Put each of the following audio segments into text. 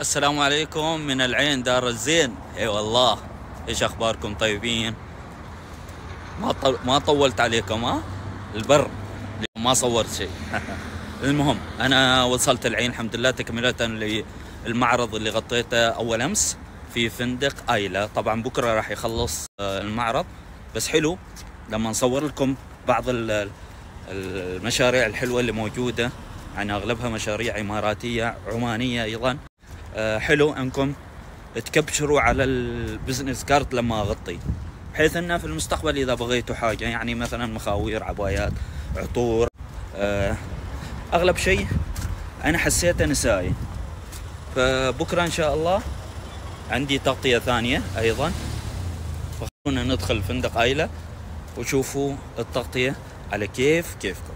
السلام عليكم من العين دار الزين. إي والله. إيش أخباركم طيبين؟ ما طل... ما طولت عليكم ها؟ البر. ما صورت شيء. المهم أنا وصلت العين الحمد لله تكملة للمعرض اللي غطيته أول أمس في فندق ايلا طبعا بكرة راح يخلص آه، المعرض. بس حلو لما نصور لكم بعض ال- المشاريع الحلوة اللي موجودة. يعني أغلبها مشاريع إماراتية عمانية أيضا. حلو انكم تكبشروا على البزنس كارت لما اغطي. بحيث انه في المستقبل إذا بغيتوا حاجة يعني مثلا مخاوير عبايات عطور آه، أغلب شيء أنا حسيته نسائي فبكرة إن شاء الله عندي تغطية ثانية أيضا. فخلونا ندخل فندق ايلا وشوفوا التغطية على كيف كيفكم.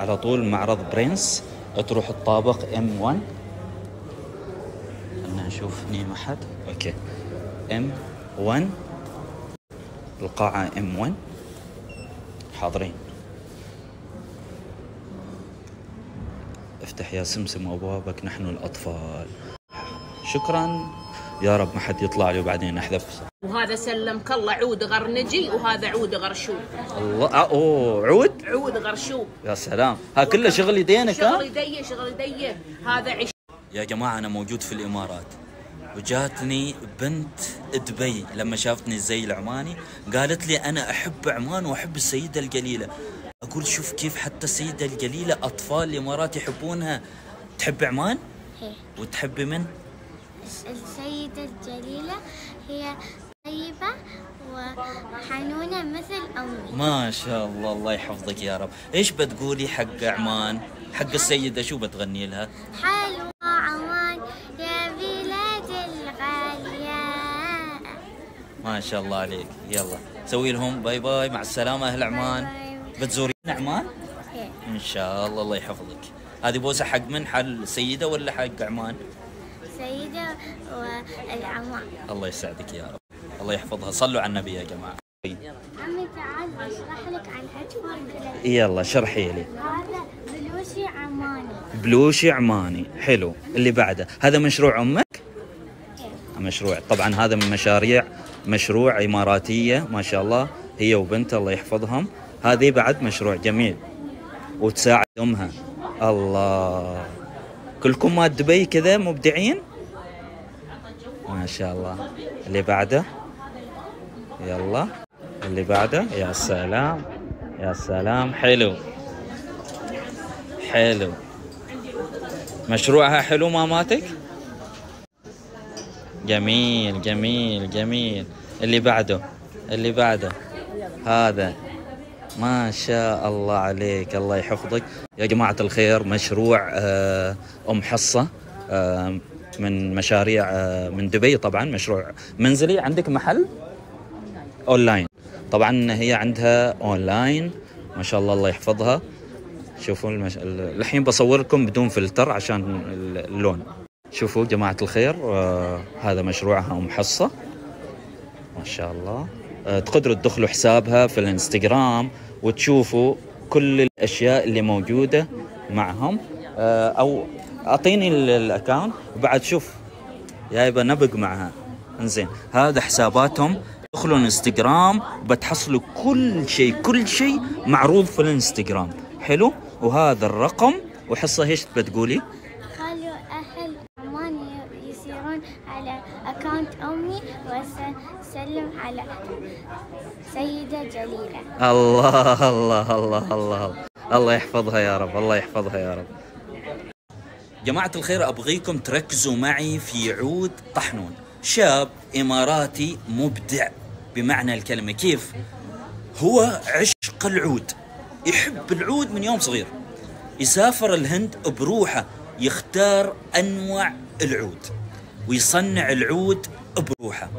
على طول معرض برنس تروح الطابق M1 خلنا نشوف هني محد okay. M1 القاعة M1 حاضرين. افتح يا سمسم أبوابك نحن الأطفال. شكرا. يا رب ما حد يطلع لي وبعدين أحذف. وهذا سلمك الله عود غرنجي وهذا عود غرشوب الله آه، أوه عود؟ عود غرشوب يا سلام. ها كله شغل يدينك ها؟ شغل يدي شغل يدي. هذا عش يا جماعة أنا موجود في الإمارات. وجاتني بنت دبي لما شافتني الزي العماني قالت لي أنا أحب عمان وأحب السيدة القليلة. أقول شوف كيف حتى السيدة القليلة أطفال الإمارات يحبونها. تحب عمان؟ هي وتحبي من؟ السيدة الجليلة. هي طيبة وحنونة مثل أمي. ما شاء الله الله يحفظك يا رب. إيش بتقولي حق عمان؟ حق السيدة شو بتغني لها؟ حلوة عمان يا بلاد الغالية. ما شاء الله عليك. يلا سوي لهم bye bye. مع السلامة أهل عمان. بتزورين عمان؟ هي إن شاء الله الله يحفظك. هذه بوسة حق من؟ حق السيدة ولا حق عمان؟ والعمان الله يسعدك يا رب. الله يحفظها. صلوا على النبي يا جماعة. عمي تعال أشرح لك عن بلد يلا شرحي لي. هذا بلوشي عماني. بلوشي عماني. حلو. اللي بعده. هذا مشروع أمك؟ مشروع. طبعا هذا من مشاريع مشروع إماراتية ما شاء الله. هي وبنتها الله يحفظهم. هذه بعد مشروع جميل. وتساعد أمها. الله. كلكم مال دبي كذا مبدعين؟ ما شاء الله. اللي بعده؟ يلا. اللي بعده؟ يا سلام. يا سلام. حلو. حلو. مشروعها حلو ماماتك؟ جميل جميل جميل. اللي بعده؟ اللي بعده؟ هذا. ما شاء الله عليك. الله يحفظك. يا جماعة الخير مشروع آه، أم حصة. آه، من مشاريع آه، من دبي طبعا مشروع منزلي. عندك محل؟ أونلاين. طبعا هي عندها أونلاين. ما شاء الله الله يحفظها. شوفوا المش... ال- الحين بصور لكم بدون فلتر عشان ال- اللون. شوفوا جماعة الخير آه هذا مشروعها أم حصة. ما شاء الله. آه تقدروا تدخلوا حسابها في الانستغرام وتشوفوا كل الأشياء اللي موجودة معهم. آه أو أعطيني ال- الأكاونت وبعد شوف. جايبه نبق معها. انزين. هذا حساباتهم. ادخلوا الانستغرام وبتحصلوا كل شيء. كل شيء معروض في الانستغرام. حلو؟ وهذا الرقم. وحصة إيش بتقولي؟ خلوا أهل عمان ي- يصيرون على أكاونت أمي وسلم على سيدة جليلة. الله الله الله الله. الله يحفظها يا رب الله يحفظها يا رب. جماعة الخير أبغيكم تركزوا معي في عود طحنون. شاب إماراتي مبدع بمعنى الكلمة. كيف؟ هو عشق العود يحب العود من يوم صغير. يسافر الهند بروحه يختار أنواع العود ويصنع العود بروحه.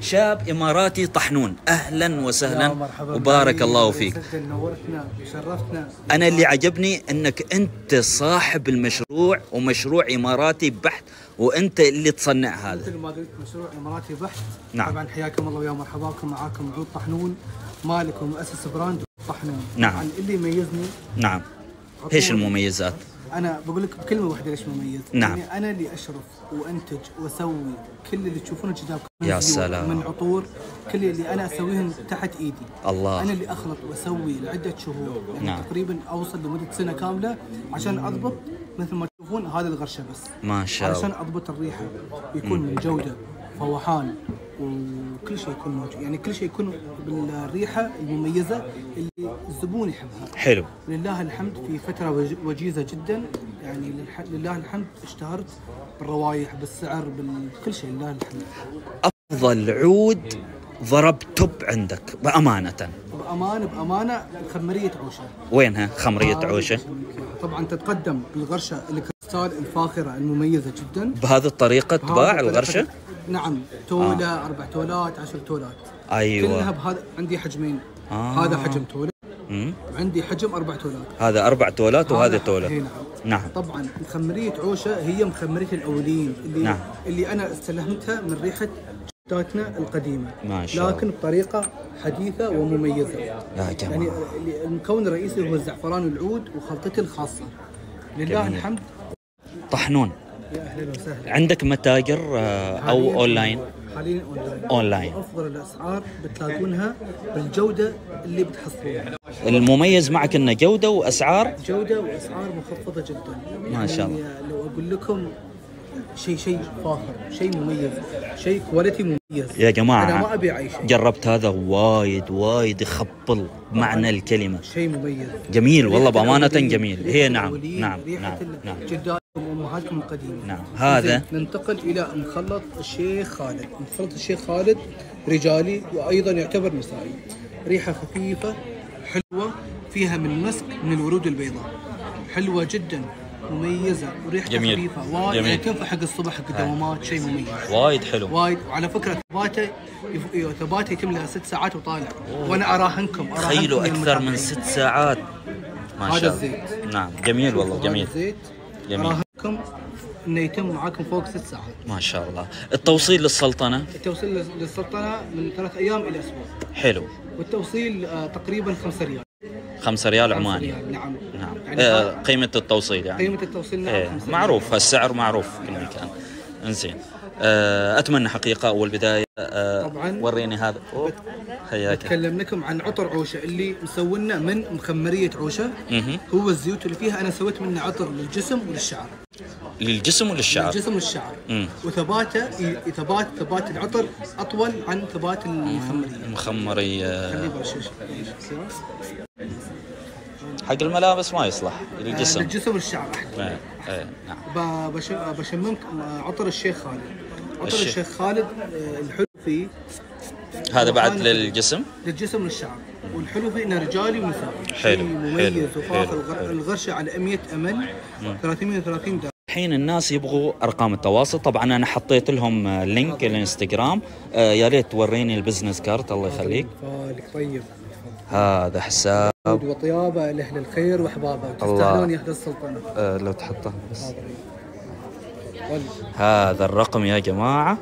شاب إماراتي طحنون. أهلا يا وسهلا وبارك. الله فيك. جداً نورتنا وشرفتنا أنا اللي عجبني إنك أنت صاحب المشروع ومشروع إماراتي بحت وأنت اللي تصنع هذا. مثل ما قلت مشروع إماراتي بحت. نعم. طبعا حياكم الله ويا مرحبا بكم معاكم عود طحنون. مالك ومؤسس براند طحنون. نعم. طبعا اللي يميزني. نعم. إيش المميزات؟ أنا بقول لك بكلمة واحدة ليش مميز نعم. يعني أنا اللي أشرف وأنتج وأسوي كل اللي تشوفونه من يا سلام. من عطور كل اللي أنا أسويهم تحت إيدي الله. أنا اللي أخلط وأسوي لعدة شهور يعني نعم. تقريبا أوصل لمدة سنة كاملة عشان أضبط مثل ما تشوفون هذا الغرشة بس ما شاء الله أضبط الريحة يكون من جودة فوحان وكل شيء يكون موجود. يعني كل شيء يكون بالريحة المميزة اللي الزبون يحبها. حلو. لله الحمد في فترة وج- وجيزة جدا. يعني لله الحمد اشتهرت بالروايح بالسعر بكل شيء. لله الحمد. أفضل عود ضرب توب عندك بأمانة. بأمانة بأمانة خمرية عوشة. وينها خمرية هذه عوشة؟ طبعا تتقدم بالغرشة الكريستال الفاخرة المميزة جدا. بهذه الطريقة تباع الغرشه نعم تولة أربع تولات عشر تولات. كلها أيوه بهذا عندي حجمين. آه. هذا حجم تولة مم. وعندي حجم أربع تولات. هذا أربع تولات وهذا هذا- تولة. إي نعم. نعم. طبعا مخمرية عوشة هي مخمرية الأولين اللي نعم. اللي أنا استلهمتها من ريحة جداتنا القديمة. ما شاء الله. لكن بطريقة حديثة ومميزة. يا يعني جماعة اللي- المكون الرئيسي هو الزعفران والعود وخلطته الخاصة. لله جميل. الحمد طحنون. يا أهلا وسهلا. عندك متاجر آه، أو اونلاين حاليا اونلاين أونلاين. وافضل الأسعار بتلاقونها بالجودة اللي بتحصلونها. المميز معك إنه جودة وأسعار؟ جودة وأسعار مخفضة جدا. ما شاء الله. يعني لو أقول لكم شيء شيء فاخر شيء مميز شيء quality مميز. يا جماعة أنا ما أبي اي شيء جربت هذا وايد وايد يخبل معنى الكلمة. شيء مميز. جميل والله بأمانة جميل. هي نعم نعم نعم نعم. جداتكم وامهاتكم القديمه نعم. هذا- ننتقل إلى مخلط الشيخ خالد. مخلط الشيخ خالد رجالي وأيضا يعتبر نسائي. ريحة خفيفة حلوة فيها من مسك من الورود البيضاء. حلوة جدا مميزة وريحتها جميل. خفيفة. وايد. جميل. يعني تنفع حق الصبح حق الدوامات شيء مميز. وايد حلو. وايد. وعلى فكرة ثباته ثباته يتم لها ست ساعات وطالع. وأنا اراهنكم اراهنكم تخيلوا أكثر من. ست ساعات. ما هذا شاء الله. الزيت. نعم. جميل والله هذا جميل. الزيت. جميل. انه يتم معاكم فوق ست ساعات. ما شاء الله. التوصيل للسلطنة؟ التوصيل لل- للسلطنة من ثلاث أيام إلى أسبوع. حلو. والتوصيل آه، تقريبا 5 ريال. 5 ريال عماني. ريال، نعم. نعم. يعني آه قيمة التوصيل يعني. قيمة التوصيل نعم ريال. معروف السعر معروف في كل مكان إنزين. آه أتمنى حقيقة اول بدايه آه طبعاً. وريني هذا. أوه. حياك اتكلم لكم عن عطر عوشة اللي مسوينا من مخمرية عوشة. هو الزيوت اللي فيها أنا سويت منه عطر للجسم وللشعر. للجسم وللشعر. للجسم والشعر. وثباته ثبات ثبات العطر أطول عن ثبات المخمرية. آه برشاش حق الملابس ما يصلح للجسم. للجسم والشعر. إيه إيه نعم. ب- بش- بشممكم عطر الشيخ خالد. عطر الشيخ. الشيخ خالد آه، الحلو فيه هذا بعد للجسم؟ للجسم والشعر والحلو فيه إنه رجالي ونسائي حلو، شيء مميز وفاخر. الغرشه على 100 أمل 330 درهم الحين الناس يبغوا أرقام التواصل. طبعا أنا حطيت لهم link الإنستغرام. آه يا ريت توريني ال business card الله يخليك. طيب. هذا حساب. وطيابة لأهل الخير واحبابه. تستاهلون يا أهل السلطنة. آه لو تحطه بس. هذا الرقم يا جماعة.